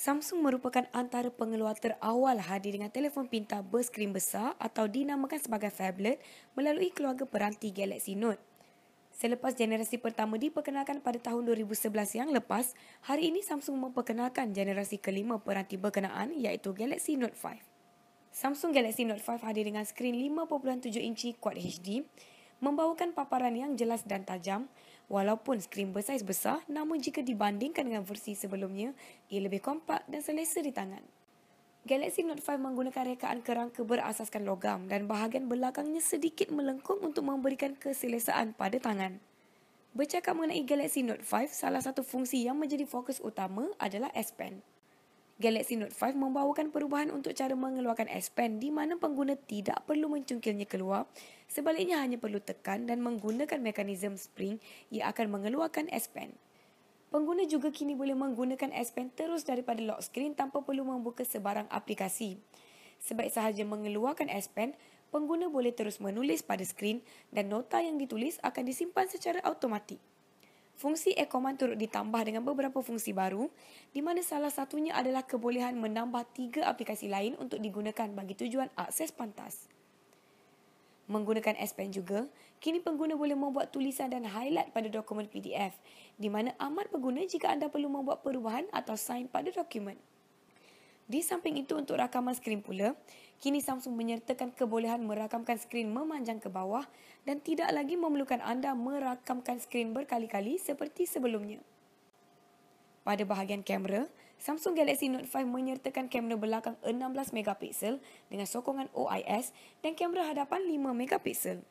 Samsung merupakan antara pengeluar terawal hadir dengan telefon pintar berskrin besar atau dinamakan sebagai phablet melalui keluarga peranti Galaxy Note. Selepas generasi pertama diperkenalkan pada tahun 2011 yang lepas, hari ini Samsung memperkenalkan generasi kelima peranti berkenaan iaitu Galaxy Note 5. Samsung Galaxy Note 5 hadir dengan skrin 5.7 inci Quad HD, membawakan paparan yang jelas dan tajam, Walaupun skrin bersaiz besar, namun jika dibandingkan dengan versi sebelumnya, ia lebih kompak dan selesa di tangan. Galaxy Note 5 menggunakan rekaan kerangka berasaskan logam dan bahagian belakangnya sedikit melengkung untuk memberikan keselesaan pada tangan. Bercakap mengenai Galaxy Note 5, salah satu fungsi yang menjadi fokus utama adalah S Pen. Galaxy Note 5 membawakan perubahan untuk cara mengeluarkan S Pen di mana pengguna tidak perlu mencungkilnya keluar, sebaliknya hanya perlu tekan dan menggunakan mekanisme spring yang akan mengeluarkan S Pen. Pengguna juga kini boleh menggunakan S Pen terus daripada lock screen tanpa perlu membuka sebarang aplikasi. Sebaik sahaja mengeluarkan S Pen, pengguna boleh terus menulis pada skrin dan nota yang ditulis akan disimpan secara automatik. Fungsi e-command turut ditambah dengan beberapa fungsi baru di mana salah satunya adalah kebolehan menambah tiga aplikasi lain untuk digunakan bagi tujuan akses pantas. Menggunakan S Pen juga, kini pengguna boleh membuat tulisan dan highlight pada dokumen PDF di mana amat berguna jika anda perlu membuat perubahan atau sign pada dokumen. Di samping itu untuk rakaman skrin pula, kini Samsung menyertakan kebolehan merakamkan skrin memanjang ke bawah dan tidak lagi memerlukan anda merakamkan skrin berkali-kali seperti sebelumnya. Pada bahagian kamera, Samsung Galaxy Note 5 menyertakan kamera belakang 16 megapiksel dengan sokongan OIS dan kamera hadapan 5 megapiksel.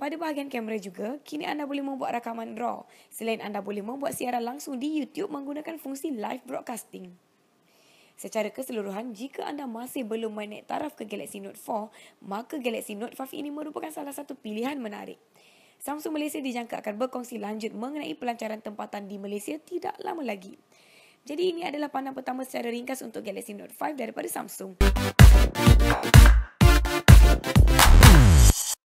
Pada bahagian kamera juga, kini anda boleh membuat rakaman RAW selain anda boleh membuat siaran langsung di YouTube menggunakan fungsi live broadcasting. Secara keseluruhan, jika anda masih belum menaik taraf ke Galaxy Note 4, maka Galaxy Note 5 ini merupakan salah satu pilihan menarik. Samsung Malaysia dijangka akan berkongsi lanjut mengenai pelancaran tempatan di Malaysia tidak lama lagi. Jadi ini adalah pandangan pertama secara ringkas untuk Galaxy Note 5 daripada Samsung.